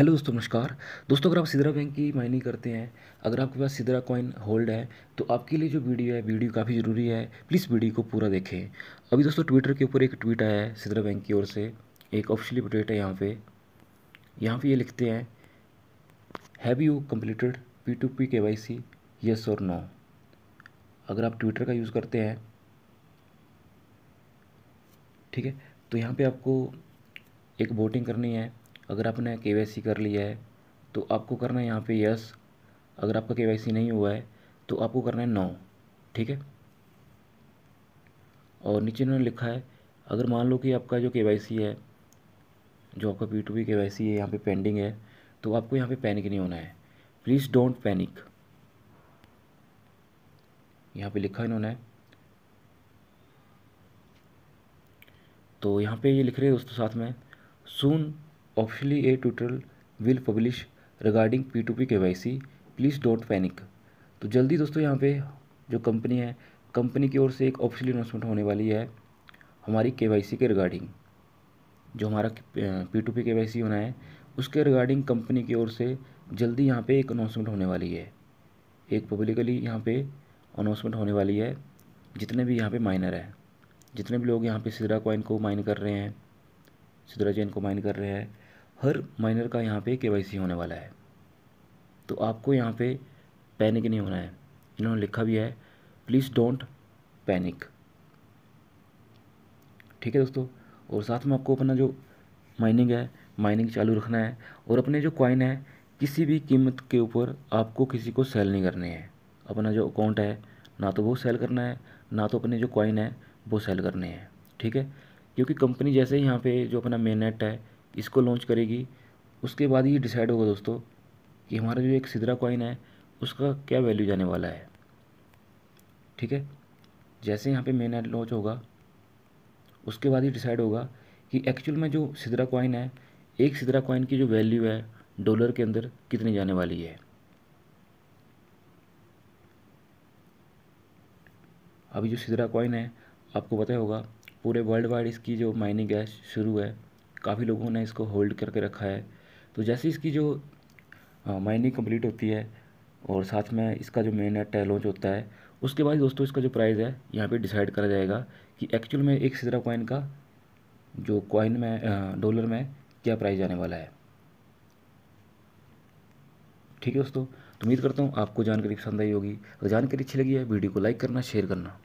Hello दोस्तों, नमस्कार। दोस्तों, अगर आप सिदरा बैंक की माइनिंग करते हैं, अगर आपके पास सिदरा कॉइन होल्ड है तो आपके लिए जो वीडियो है, वीडियो काफ़ी ज़रूरी है। प्लीज़ वीडियो को पूरा देखें। अभी दोस्तों ट्विटर के ऊपर एक ट्वीट आया है सिदरा बैंक की ओर से। एक ऑफिशियली अपडेट है यहाँ पे। यहाँ पे ये लिखते हैं have you completed P two P K Y C yes और नो अगर आप ट्विटर का यूज़ करते हैं, ठीक है? तो यहाँ पे आपको एक वोटिंग करनी है। अगर आपने के कर लिया है तो आपको करना है यहाँ पे यस। अगर आपका के नहीं हुआ है तो आपको करना है नो। ठीक है? और नीचे उन्होंने लिखा है, अगर मान लो कि आपका जो के है, जो आपका पी टू पी के है, यहाँ पे पेंडिंग है तो आपको यहाँ पे पैनिक नहीं होना है। प्लीज़ डोंट पैनिक यहाँ पे लिखा इन्होंने। तो यहाँ पे ये लिख रहे हैं दोस्तों साथ में soon publish regarding P two P K Y C please don't panic तो जल्दी दोस्तों यहाँ पे जो कंपनी है कंपनी की ओर से एक ऑफिशियल अनाउंसमेंट होने वाली है हमारी के के रिगार्डिंग जो हमारा P two P K Y होना है, उसके रिगार्डिंग कंपनी की ओर से जल्दी यहाँ पे एक अनाउंसमेंट होने वाली है. एक पब्लिकली यहाँ पे अनाउंसमेंट होने वाली है, जितने भी यहाँ पे माइनर हैं, जितने भी लोग यहाँ पे सिदरा कॉइन को माइन कर रहे हैं सिदरा चैन को माइन कर रहे हैं। हर माइनर का यहाँ पे के होने वाला है। तो आपको यहाँ पे पैनिक नहीं होना है। इन्होंने लिखा भी है, प्लीज़ डोंट पैनिक। ठीक है दोस्तों? और साथ में आपको अपना जो माइनिंग है, माइनिंग चालू रखना है और अपने जो कॉइन है, किसी भी कीमत के ऊपर आपको किसी को सेल नहीं करने हैं। अपना जो अकाउंट है, ना तो वो सेल करना है, ना तो अपने जो कॉइन है, वो सेल करने हैं। ठीक है? क्योंकि कंपनी जैसे ही यहाँ पे जो अपना मेन नेट है, इसको लॉन्च करेगी, उसके बाद ये डिसाइड होगा दोस्तों कि हमारा जो एक सिदरा कॉइन है, उसका क्या वैल्यू जाने वाला है। ठीक है? जैसे यहाँ पे मेन नेट लॉन्च होगा, उसके बाद ही डिसाइड होगा कि एक्चुअल में जो सिदरा कॉइन है, एक सिदरा कॉइन की जो वैल्यू है डॉलर के अंदर कितनी जाने वाली है। अभी जो सिदरा कॉइन है, आपको पता होगा पूरे वर्ल्ड वाइड इसकी जो माइनिंग है, शुरू है, काफ़ी लोगों ने इसको होल्ड करके रखा है। तो जैसे इसकी जो माइनिंग कंप्लीट होती है और साथ में इसका जो मेन नेट लॉन्च होता है, उसके बाद दोस्तों इसका जो प्राइस है, यहाँ पे डिसाइड करा जाएगा कि एक्चुअल में एक सिदरा कॉइन का जो कॉइन में डॉलर में क्या प्राइस आने वाला है। ठीक है दोस्तों तो उम्मीद करता हूँ आपको जानकारी पसंद आई होगी। अगर जानकारी अच्छी लगी है, वीडियो को लाइक करना शेयर करना।